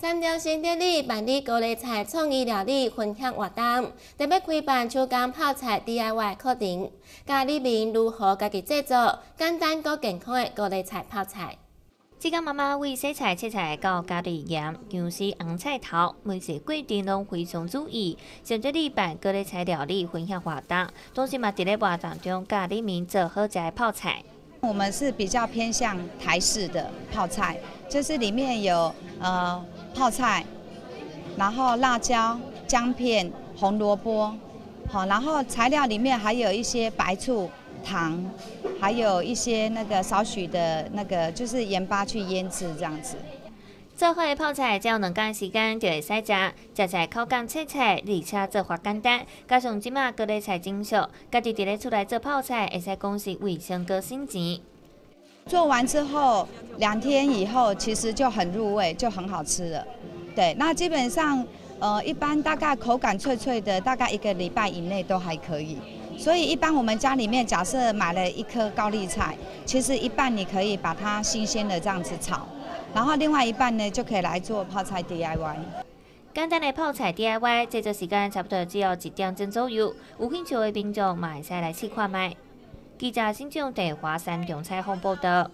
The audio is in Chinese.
三条新德里办理高丽菜创意料理分享活动，特别开办手工泡菜 DIY 课程，教你们如何家己制作简单又健康的高丽菜泡菜。这个妈妈为洗菜切菜到家里盐，尤其红菜头，每次规定拢非常注意。选择你办高丽菜料理分享活动，同时嘛伫咧活动中教你们做好食的泡菜。我们是比较偏向台式的泡菜，就是里面有呃泡菜，然后辣椒、姜片、红萝卜，好，然后材料里面还有一些白醋、糖，还有一些那个少许的那个就是盐巴去腌制这样子。做好的泡菜只要两间时间就会使食，食起来口感脆脆，而且做法简单。加上即马高丽菜真俗，家己伫咧厝内做泡菜，会使恭喜卫生个省钱。做完之后两天以后，其实就很入味，就很好吃了。对，那基本上呃一般大概口感脆脆的，大概一个礼拜以内都还可以。所以一般我们家里面假设买了一颗高丽菜，其实一半你可以把它新鲜的这样子炒。然后另外一半呢，就可以来做泡菜 DIY。简单的泡菜 DIY 制作时间差不多只有一点钟左右，有兴趣的民众嘛会使来试看卖。记者新疆地华山中采访报道。